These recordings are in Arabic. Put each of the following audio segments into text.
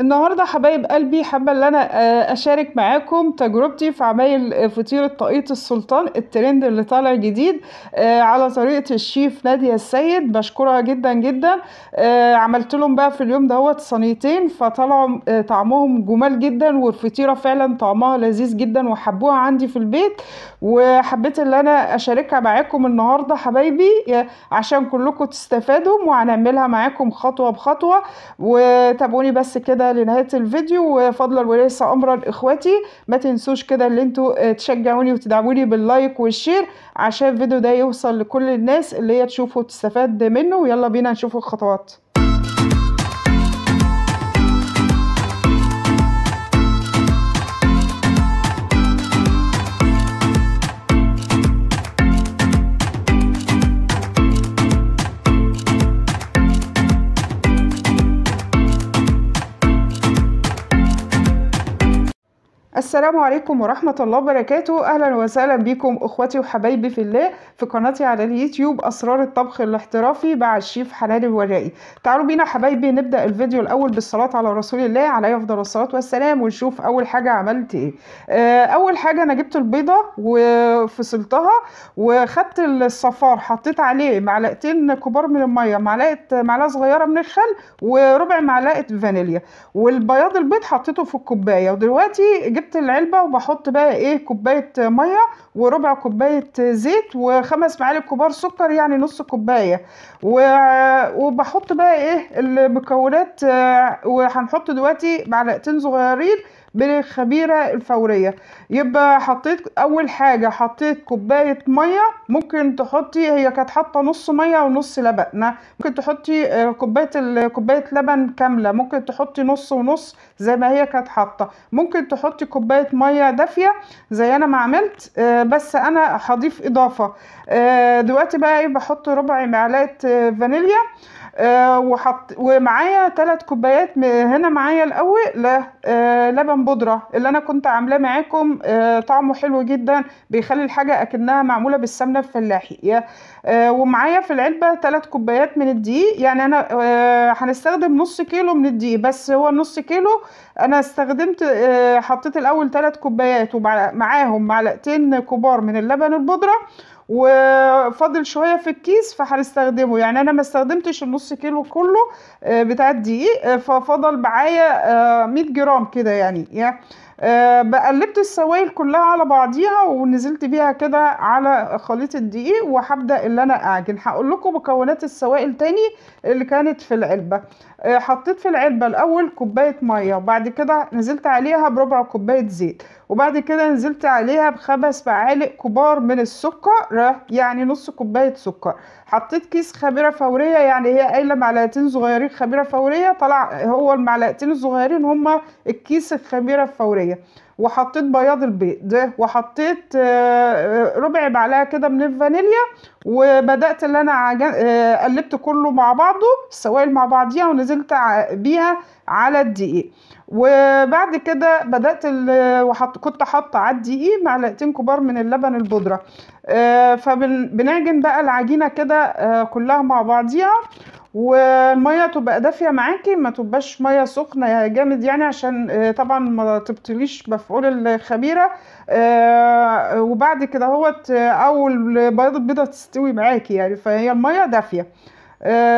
النهارده حبايب قلبي حابة إن أنا آه، أشارك معاكم تجربتي في عمايل آه، فطيره طاقية السلطان الترند اللي طالع جديد آه، على طريقة الشيف نادية السيد. بشكرها جدا جدا. عملت لهم بقى في اليوم دوت صينيتين فطلعوا طعمهم جمال جدا والفطيرة فعلا طعمها لذيذ جدا وحبوها عندي في البيت. وحبيت إن أنا أشاركها معاكم النهارده حبايبي عشان كلكم تستفادوا وهنعملها معاكم خطوة بخطوة. وتابعوني بس كده لنهاية الفيديو وفضلا وليس أمرا اخواتي ما تنسوش كده اللي أنتوا آه، تشجعوني وتدعموني باللايك والشير عشان الفيديو ده يوصل لكل الناس اللي هي تشوفه وتستفاد منه. ويلا بينا نشوف الخطوات. السلام عليكم ورحمة الله وبركاته. أهلا وسهلا بكم أخواتي وحبايبي في الله في قناتي على اليوتيوب أسرار الطبخ الاحترافي مع الشيف حنان الورائي تعالوا بينا حبايبي نبدأ الفيديو الأول بالصلاة على رسول الله عليه أفضل الصلاة والسلام ونشوف أول حاجة عملت إيه. آه، أول حاجة أنا جبت البيضة وفصلتها وخدت الصفار حطيت عليه معلقتين كبار من المية معلقة معلقة صغيرة من الخل وربع معلقة فانيليا. والبياض البيض حطيته في الكوباية. ودلوقتي جبت العلبة وبحط بقى إيه كوباية مية وربع كوباية زيت وخمس معالق كبار سكر يعني نص كوباية. و- وبحط بقى إيه المكونات آه، وهنحط دلوقتي معلقتين صغيرين من الخميرة الفورية. يبقى حطيت أول حاجة حطيت كوباية مية. ممكن تحطي هي كانت حاطة نص مية ونص لبن. ممكن تحطي آه، كوباية كوباية لبن كاملة. ممكن تحطي نص ونص زي ما هي كانت حاطة. ممكن تحطي كوباية مية دافية زي أنا ما عملت آه، بس أنا هضيف إضافة. آه، دلوقتي بقى إيه بحط ربع معلقة فانيليا. وحط ومعايا ثلاث كوبايات هنا معايا الأول آه، لبن بودرة اللي أنا كنت عاملاه معاكم آه، طعمه حلو جدا بيخلي الحاجة أكنها معمولة بالسمنة الفلاحي. يا- آه، ومعايا في العلبة ثلاث كوبايات من الدقيق يعني أنا آه، هنستخدم نص كيلو من الدقيق بس هو النص كيلو أنا استخدمت آه، حطيت الأول ثلاث كوبايات ومعاهم معلقتين كبار من اللبن البودرة وفاضل شوية في الكيس فهنستخدمه. يعني أنا ما استخدمتش النص كيلو كله آه، بتاع الدقيق آه، ففضل معايا آه، 100 جرام كده يعني آه، بقلبت السوائل كلها على بعضيها ونزلت بيها كده على خليط الدقيق وهبدأ اللي أنا أعجن. هقول لكم مكونات السوائل تاني اللي كانت في العلبة. آه، حطيت في العلبة الأول كوباية مية وبعد كده نزلت عليها بربع كوباية زيت وبعد كده نزلت عليها بخمس معالق كبار من السكر يعني نص كوباية سكر. حطيت كيس خميرة فورية يعني هي قايلة معلقتين صغيرين خميرة فورية طلع هو المعلقتين الصغيرين هما الكيس الخميرة الفورية. وحطيت بياض البيض وحطيت آه، ربع معلقة كده من الفانيليا وبدأت اللي أنا. آه، قلبت كله مع بعضه السوائل مع بعضيها ونزلت بيها على الدقيق وبعد كده بدأت. وحط كنت حاطه على الدقيق معلقتين كبار من اللبن البودرة آه، فبنعجن بقى العجينة كده آه، كلها مع بعضيها والمية تبقى دافية معاكي ما تبقاش مية سخنة جامد يعني عشان آه، طبعا ما تبطليش مفعول الخميرة. آه، وبعد كده هوت آه، أو البيض البيضه تستوي معاكي يعني فهي المية دافية.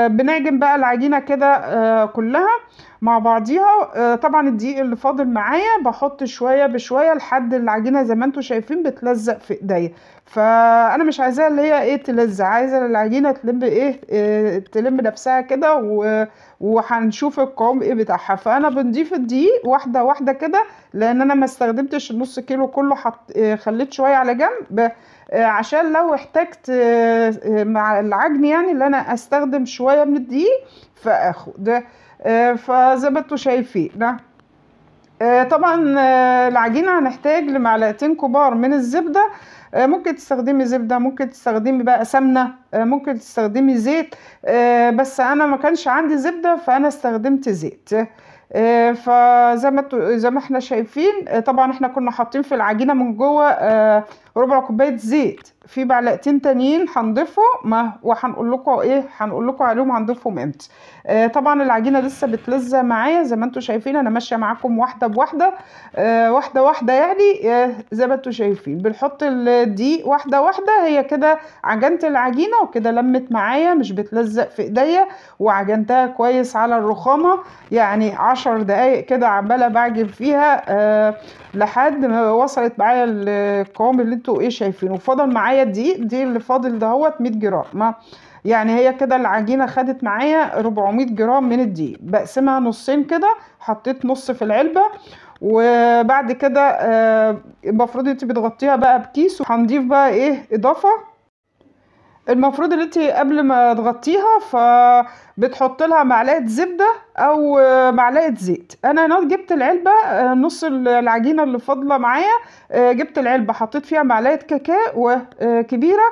بنعجن بقى العجينة كده كلها مع بعضيها. طبعا الدقيق اللي فاضل معايا بحط شوية بشوية لحد العجينة زي ما أنتم شايفين بتلزق في إيديا. فأنا مش عايزاها اللي هي إيه تلزق عايزة العجينة تلم إيه آه، تلم نفسها كده وهنشوف القوام إيه بتاعها. فأنا بنضيف الدقيق واحدة واحدة كده لأن أنا ما استخدمتش النص كيلو كله حط آه، خليت شوية على جنب آه، عشان لو احتجت آه، مع العجن يعني اللي أنا أستخدم شوية من الدقيق فأخد فزي ما أنتوا شايفين. ده آه، طبعا العجينة هنحتاج لمعلقتين كبار من الزبدة آه، ممكن تستخدمي زبدة ممكن تستخدمي بقى سمنة آه، ممكن تستخدمي زيت آه، بس أنا ما كانش عندي زبدة فأنا استخدمت زيت. آه، فزي ما زي ما إحنا شايفين آه، طبعا إحنا كنا حاطين في العجينة من جوه آه، ربع كوباية زيت. في معلقتين تانيين هنضيفهم ما وهنقول لكم إيه هنقول لكم عليهم هنضيفهم إمتى. آه، طبعا العجينة لسه بتلزق معايا زي ما أنتوا شايفين أنا ماشية معاكم واحدة بواحدة آه، واحدة واحدة يعني آه، زي ما أنتوا شايفين. بنحط الدقيق واحدة واحدة هي كده عجنت العجينة وكده لمت معايا مش بتلزق في إيديا وعجنتها كويس على الرخامة. يعني عشر دقايق كده عمالة بعجن فيها آه لحد ما وصلت معايا القوام اللي أنتوا إيه شايفينه. فضل معايا الدقيق دي اللي فاضل دهوت 100 جرام. ما يعني هي كده العجينة خدت معايا 400 جرام من الدقيق. بقسمها نصين كده حطيت نص في العلبة. وبعد كده آه، المفروض انت بتغطيها بقى بكيس. وهنضيف بقى إيه اضافة. المفروض ان انت قبل ما تغطيها فبتحط لها معلقة زبدة. أو معلقة زيت. أنا هنا جبت العلبة آه، نص العجينة اللي فاضلة معايا آه، جبت العلبة حطيت فيها معلقة كاكاو آه، كبيرة.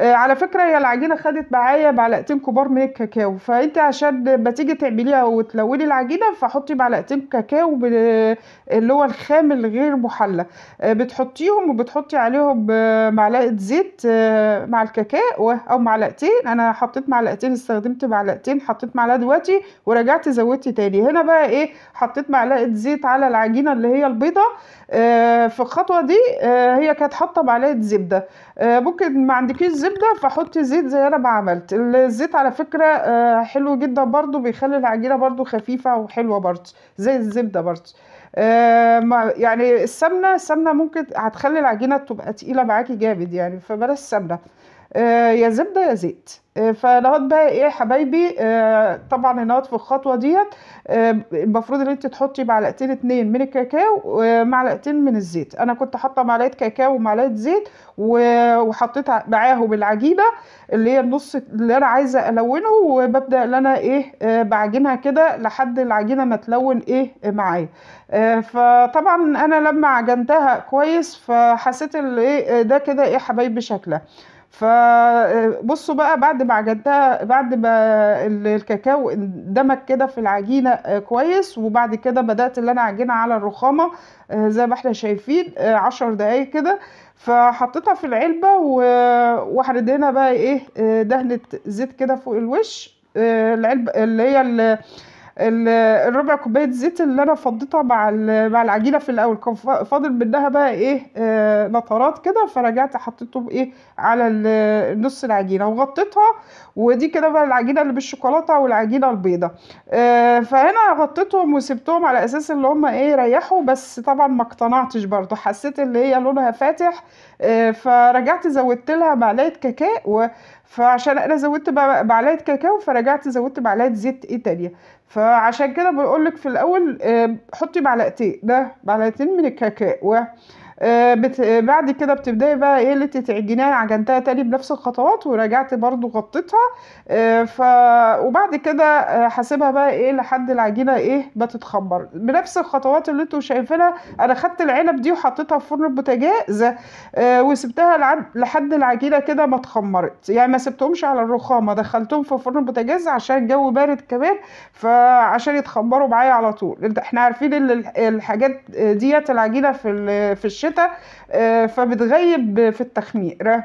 على فكرة هي العجينة خدت معايا معلقتين كبار من الكاكاو. فأنت عشان ما تيجي تعمليها وتلوني العجينة فحطي معلقتين كاكاو اللي هو الخام الغير محلى. بتحطيهم وبتحطي عليهم معلقة زيت مع الكاكاو أو معلقتين. أنا حطيت معلقتين استخدمت معلقتين حطيت معلقة دلوقتي ورجعت زودت تاني. هنا بقى إيه حطيت معلقة زيت على العجينة اللي هي البيضة. آه، في الخطوة دي آه، هي كانت حاطة معلقة زبدة. آه، ممكن ما عندكيش زبدة فحطي زيت زي أنا ما عملت. الزيت على فكرة آه، حلو جدا برضو بيخلي العجينة برضو خفيفة وحلوة برضو زي الزبدة برضو. آه، يعني السمنة السمنة ممكن هتخلي العجينة تبقى تقيلة معاكي جامد يعني فبلاش سمنه يا زبدة يا زيت. آه، فنقعد بقى إيه يا حبايبي آه، طبعا نقعد في الخطوة ديت. آه، المفروض إن أنت تحطي معلقتين اتنين من الكاكاو ومعلقتين من الزيت. أنا كنت حاطة معلقة كاكاو ومعلقة زيت وحطيت معاهم العجينة اللي هي النص اللي أنا عايزة الونه وببدأ إن أنا إيه آه، بعجنها كده لحد العجينة ما تلون إيه آه، معايا. آه، فطبعا أنا لما عجنتها كويس فحسيت ال- إيه آه، ده كده إيه حبايبي شكلها. فبصوا بقى بعد ما عجنتها بعد ما ال- الكاكاو اندمج كده في العجينة آه، كويس. وبعد كده بدأت اللي أنا أعجنها على الرخامة آه، زي ما إحنا شايفين آه، عشر دقايق كده. فحطيتها في العلبة و- وهندهنها بقى إيه دهنة زيت كده فوق الوش. العلبة اللي هي الربع كوباية زيت اللي أنا فضيتها مع مع العجينة في الأول. كان فا- فاضل منها بقى إيه آه نطرات كده فرجعت حطيتهم إيه على نص العجينة وغطيتها. ودي كده بقى العجينة اللي بالشوكولاتة والعجينة البيضة. آه فهنا غطيتهم وسبتهم على أساس إن هم إيه ريحوا بس طبعا ما اقتنعتش برضو حسيت إن هي لونها فاتح. آه فرجعت زودت لها معلقة كاكاو. فعشان أنا زودت معلقة كاكاو فرجعت زودت معلقة زيت إيه تانية. فعشان كده بقول لك في الأول حطي معلقتين ده معلقتين من الكاكاو آه، بت... بعد كده بتبدأي بقى إيه اللي تعجنيها عجنتها تاني بنفس الخطوات ورجعت برضو غطيتها آه، ف وبعد كده آه، هسيبها بقى إيه لحد العجينة إيه ما تتخمر بنفس الخطوات اللي أنتوا شايفينها أنا خدت العنب دي وحطيتها في فرن البوتاجاز آه، وسبتها. لحد العجينة كده ما اتخمرت يعني ما سبتهمش على الرخامة دخلتهم في فرن البوتاجاز عشان الجو بارد كمان فعشان يتخمروا معايا على طول إحنا عارفين ان الح- الحاجات ديت العجينة في في الشتاء آه، فبتغيب في التخمير.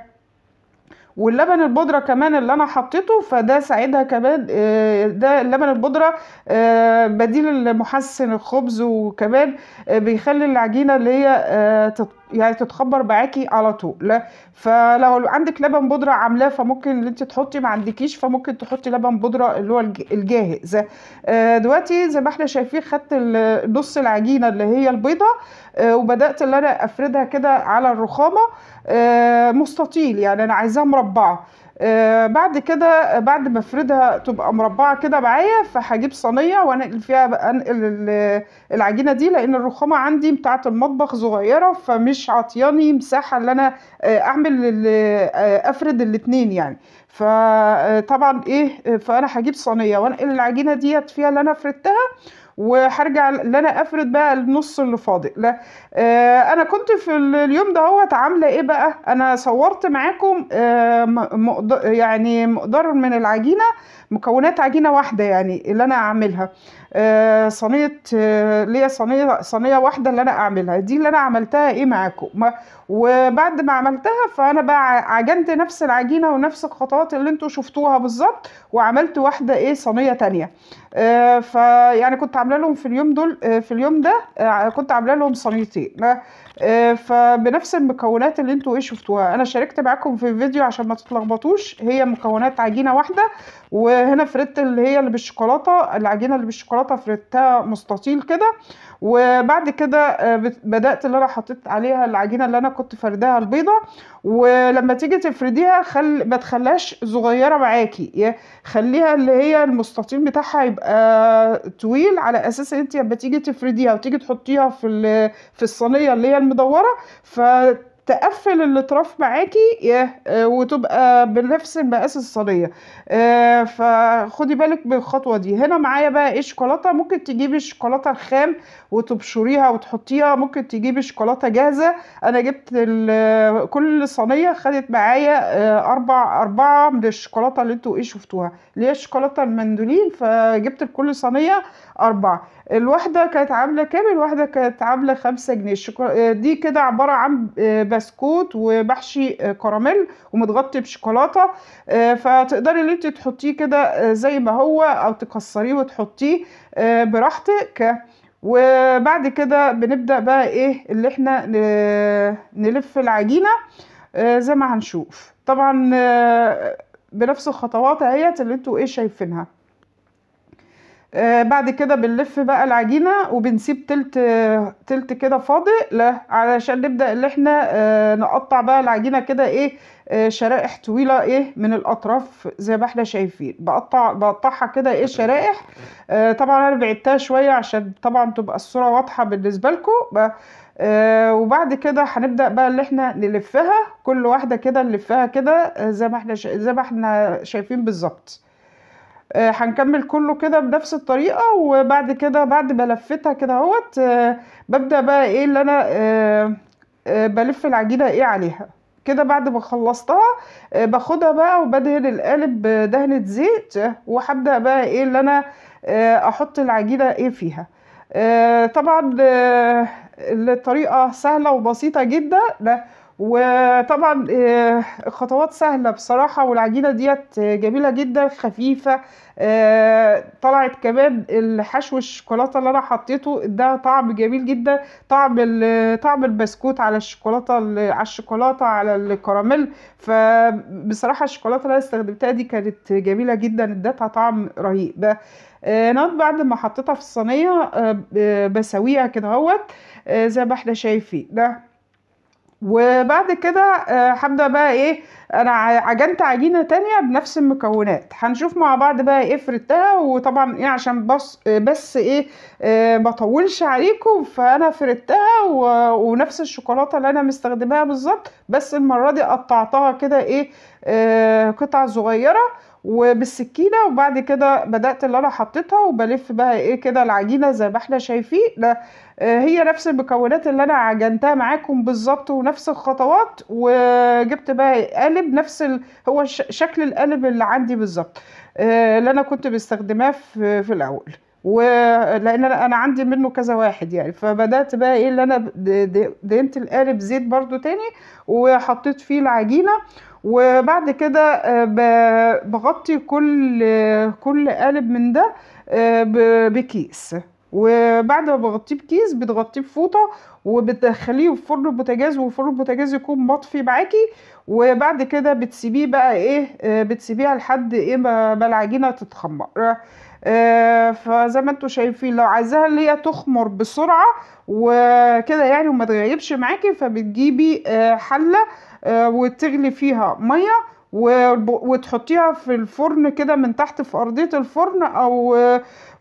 واللبن البودرة كمان اللي أنا حطيته فده ساعدها كمان آه، ده اللبن البودرة آه، بديل لمحسن الخبز وكمان بيخلي العجينة اللي هي يعني تتخبر معاكي على طول. فلو عندك لبن بودرة عاملاه فممكن اللي أنت تحطي ما عندكيش فممكن تحطي لبن بودرة اللي هو الج- الجاهز. آه، دلوقتي زي ما إحنا شايفين خدت نص العجينة اللي هي البيضة آه، وبدأت اللي أنا أفردها كده على الرخامة. آه، مستطيل يعني أنا عايزاها مربعة. آه، بعد كده بعد ما افردها تبقى مربعة كده معايا فهجيب صينية وأنقل فيها بقى أنقل ال- العجينة دي لأن الرخامة عندي بتاعة المطبخ صغيرة فمش عطياني مساحة إن أنا آه، أعمل آه، أفرد الاتنين يعني. فطبعا إيه فأنا هجيب صينية وأنقل العجينة ديت فيها اللي أنا فردتها وهرجع ان أنا أفرد بقى النص اللي فاضل لا آه أنا كنت في ال- اليوم ده هو عاملة إيه بقى؟ أنا صورت معاكم آه يعني مقدار من العجينة مكونات عجينة واحدة يعني اللي أنا أعملها. صينية آه، ليا صينية صينية واحدة اللي أنا أعملها. دي اللي أنا عملتها إيه معاكم؟ وبعد ما عملتها فأنا بقى عجنت نفس العجينة ونفس الخطوات اللي أنتوا شفتوها بالظبط وعملت واحدة إيه صينية تانية. آه، فيعني كنت عاملة لهم في اليوم دول آه، في اليوم ده آه، كنت عاملة لهم صينيتين. آه، فبنفس المكونات اللي أنتوا إيه شفتوها. أنا شاركت معاكم في الفيديو عشان ما تتلخبطوش. هي مكونات عجينة واحدة وهنا فردت اللي هي اللي بالشوكولاتة العجينة اللي بالشوكولاتة فردتها مستطيل كده. وبعد كده آه، بدأت اللي أنا حطيت عليها العجينة اللي أنا كنت فرداها البيضة. ولما تيجي تفرديها خل ما تخليهاش صغيرة معاكي. خليها اللي هي المستطيل بتاعها يبقى طويل على أساس إن انت لما تيجي تفرديها وتيجي تحطيها في في الصينية اللي هي المدورة فتقفل الأطراف معاكي آه، وتبقى بنفس مقاس الصينية. آه، فخدي بالك من الخطوة دي. هنا معايا بقى إيه شوكولاتة؟ ممكن تجيبي الشوكولاته الخام وتبشريها وتحطيها. ممكن تجيبي شوكولاتة جاهزة. أنا جبت ال- كل صينية خدت معايا آه، أربع أربعة من الشوكولاتة اللي أنتوا إيه شفتوها اللي هي الشوكولاتة المندولين. فجبت لكل صينية أربعة. الواحدة كانت عاملة كام؟ الواحدة كانت عاملة خمسة جنيه. الشوكو- آه، دي كده عبارة عن آه، بسكوت ومحشي آه، كراميل ومتغطي بشوكولاتة. آه، فتقدري ان انت تحطيه كده زي ما هو أو تكسريه وتحطيه براحتك. وبعد كده بنبدأ بقى إيه؟ اللي إحنا نلف العجينة زي ما هنشوف. طبعا بنفس الخطوات اهيت اللي أنتوا إيه شايفينها. آه، بعد كده بنلف بقى العجينة وبنسيب تلت تلت كده فاضي لا علشان نبدأ اللي إحنا آه، نقطع بقى العجينة كده إيه آه، شرائح طويلة إيه من الأطراف زي ما إحنا شايفين. بقطع بقطعها كده إيه شرائح. طبعا أنا بعدتها شوية عشان طبعا تبقى الصورة واضحة بالنسبة لكم. وبعد كده هنبدأ بقى اللي إحنا نلفها. كل واحدة كده نلفها كده زي ما إحنا زي ما إحنا شايفين بالظبط. هنكمل كله كده بنفس الطريقة وبعد كده بعد ما لفتها كده أهوت آه، ببدأ بقى إيه اللي أنا آه، آه، بلف العجينة إيه عليها. كده بعد ما خلصتها باخدها بقى وبدهن القالب بدهنة زيت وهبدأ بقى إيه اللي أنا أحط العجينة إيه فيها. طبعا الطريقة سهلة وبسيطة جدا. وطبعا آه، الخطوات سهلة بصراحة والعجينة ديت جميلة جدا خفيفة آه، طلعت كمان الحشو الشوكولاتة اللي أنا حطيته اداها طعم جميل جدا طعم طعم البسكوت على الشوكولاتة ال- على الشوكولاتة على الكراميل. فبصراحة الشوكولاتة اللي أنا استخدمتها دي كانت جميلة جدا ادتها طعم رهيب. آه، نقط بعد ما حطيتها في الصينية آه، ب- بسويها كده أهوت آه، زي ما إحنا شايفين. ده وبعد كده آه، هبدأ بقى إيه أنا عجنت عجينة تانية بنفس المكونات. هنشوف مع بعض بقى إيه فردتها وطبعا إيه عشان بس بس إيه ما اطولش عليكم. فأنا فردتها ونفس الشوكولاتة اللي أنا مستخدماها بالظبط بس المرة دي قطعتها كده إيه آه، قطع صغيرة وبالسكينة. وبعد كده بدأت اللي أنا حطيتها وبلف بقى إيه كده العجينة زي ما إحنا شايفين. آه، هي نفس المكونات اللي أنا عجنتها معاكم بالظبط ونفس الخطوات. وجبت بقى قالب نفس ال... هو ش... شكل القالب اللي عندي بالظبط آه، اللي أنا كنت بستخدماه في, في الأول ولان أنا عندي منه كذا واحد يعني فبدأت بقى إيه اللي أنا دهنت القالب زيت برضو تاني وحطيت فيه العجينة وبعد كده آه، بغطي كل كل قالب من ده آه، بكيس. وبعد ما بغطيه بكيس بتغطيه بفوطة وبتدخليه في فرن البوتاجاز وفرن البوتاجاز يكون مطفي معاكي. وبعد كده بتسيبيه بقى إيه آه، بتسيبيها لحد إيه ما العجينة تتخمر. آه، فزي ما أنتوا شايفين لو عايزاها اللي هي تخمر بسرعة وكده يعني وما تغيبش معاكي فبتجيبي آه، حلة وتغلي فيها مية وتحطيها في الفرن كده من تحت في أرضية الفرن أو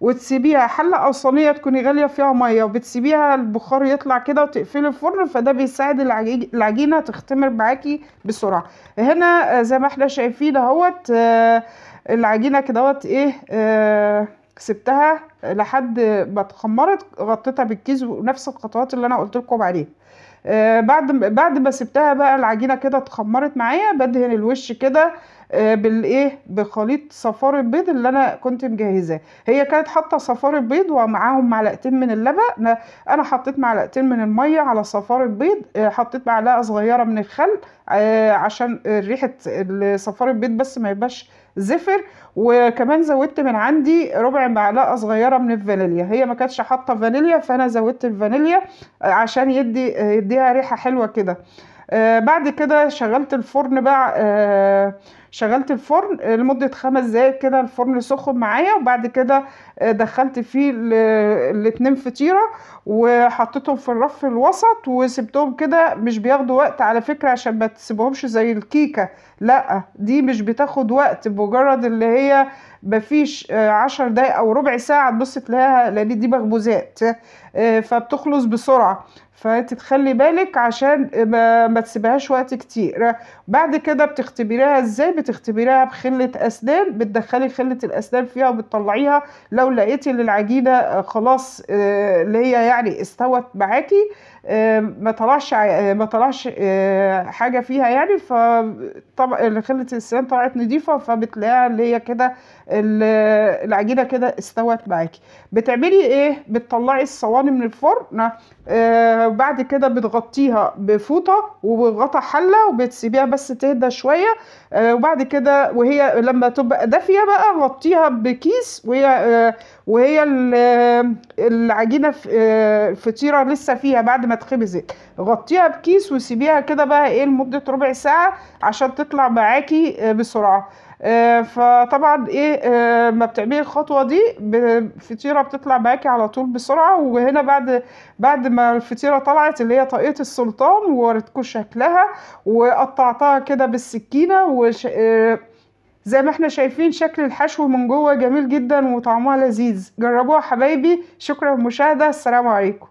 وتسيبيها حلة أو صينية تكوني غالية فيها مية وبتسيبيها البخار يطلع كده وتقفلي الفرن فده بيساعد العجي- العجينة تختمر معاكي بسرعة. هنا آه، زي ما إحنا شايفين اهوت آه، العجينة كدهوت إيه آه، سبتها لحد ما اتخمرت غطيتها بالكيس ونفس الخطوات اللي أنا قلت لكم عليها. آه بعد بعد ما سبتها بقى العجينة كده اتخمرت معايا بدهن الوش كده آه بالإيه؟ بخليط صفار البيض اللي أنا كنت مجهزاه. هي كانت حاطة صفار البيض ومعاهم معلقتين من اللبن. أنا حطيت معلقتين من المية على صفار البيض آه حطيت معلقة صغيرة من الخل عشان ريحة صفار البيض بس ما يبقاش زفر وكمان زودت من عندي ربع معلقة صغيرة من الفانيليا. هي ما كانتش حاطة فانيليا فأنا زودت الفانيليا عشان يدي يديها ريحة حلوة كده. آه بعد كده شغلت الفرن بقى آه شغلت الفرن لمدة خمس دقايق كده الفرن سخن معايا وبعد كده دخلت فيه الاتنين فطيرة وحطيتهم في الرف الوسط وسبتهم كده مش بياخدوا وقت على فكرة عشان ما تسيبهمش زي الكيكة لأ دي مش بتاخد وقت مجرد اللي هي مفيش عشر دقايق أو ربع ساعة تبص تلاقيها لأن دي مخبوزات فبتخلص بسرعة. فأنت تخلي بالك عشان ما, ما تسيبهاش وقت كتير. بعد كده بتختبريها إزاي؟ بتختبريها بخلة أسنان بتدخلي خلة الأسنان فيها وبتطلعيها. لو لقيتي إن العجينة خلاص اللي هي يعني استوت معاكي ما طلعش ما طلعش حاجة فيها يعني. فطبعا خله الاسنان طلعت نضيفة فبتلاقيها اللي هي كده العجينة كده استوت معاكي. بتعملي إيه؟ بتطلعي الصواني من الفرن آه بعد كده بتغطيها بفوطة وبغطا حلة وبتسيبيها بس تهدى شوية آه وبعد كده وهي لما تبقى دافية بقى غطيها بكيس وهي آه وهي العجينة الفطيرة لسه فيها بعد ما اتخبزت غطيها بكيس وسيبيها كده بقى إيه لمدة ربع ساعة عشان تطلع معاكي بسرعة. آه فطبعا إيه آه ما بتعملي الخطوة دي الفطيره بتطلع معاكي على طول بسرعة. وهنا بعد بعد ما الفطيرة طلعت اللي هي طاقية السلطان ووريتكم شكلها وقطعتها كده بالسكينة وش آه زي ما إحنا شايفين شكل الحشو من جوه جميل جدا وطعمها لذيذ. جربوها حبايبي. شكرا. للمشاهده السلام عليكم.